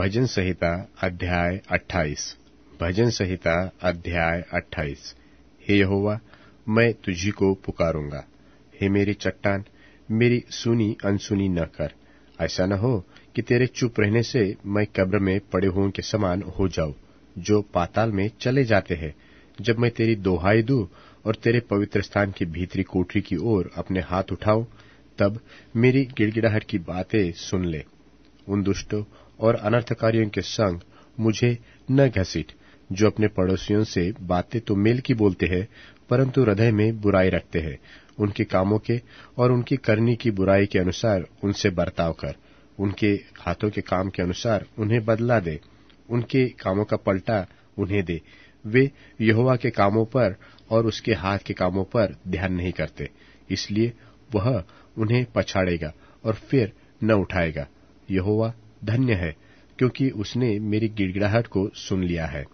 भजन संहिता अध्याय 28 भजन संहिता अध्याय 28 हे यहोवा, मैं तुझी को पुकारूँगा। हे मेरी चट्टान, मेरी सुनी अनसुनी न कर। ऐसा न हो कि तेरे चुप रहने से मैं कब्र में पड़े हुओं के समान हो जाऊँ, जो पाताल में चले जाते हैं। जब मैं तेरी दोहाई दू और तेरे पवित्र स्थान की भीतरी कोठरी की ओर अपने हाथ उठाऊं, तब मेरी गिड़गिड़ाहट की बातें सुन ले। उन दुष्टों और अनर्थकारियों के संग मुझे न घसीट, जो अपने पड़ोसियों से बातें तो मेल की बोलते हैं, परंतु हृदय में बुराई रखते हैं। उनके कामों के और उनकी करनी की बुराई के अनुसार उनसे बर्ताव कर। उनके हाथों के काम के अनुसार उन्हें बदला दे। उनके कामों का पलटा उन्हें दे। वे यहोवा के कामों पर और उसके हाथ के कामों पर ध्यान नहीं करते। इसलिए वह उन्हें पछाड़ेगा और फिर न उठाएगा। यहोवा धन्य है, क्योंकि उसने मेरी गिड़गिड़ाहट को सुन लिया है।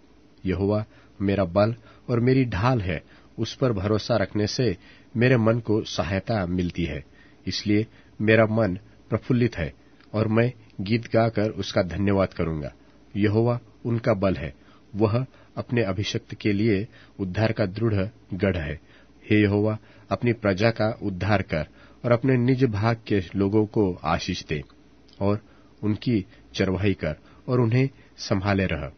यहोवा मेरा बल और मेरी ढाल है, उस पर भरोसा रखने से मेरे मन को सहायता मिलती है। इसलिए मेरा मन प्रफुल्लित है और मैं गीत गाकर उसका धन्यवाद करूँगा। यहोवा उनका बल है, वह अपने अभिषक्त के लिए उद्धार का दृढ़ गढ़ है। हे यहोवा, अपनी प्रजा का उद्धार कर और अपने निज भाग के लोगों को आशीष दे। और उनकी चरवाही कर और उन्हें संभाले रह।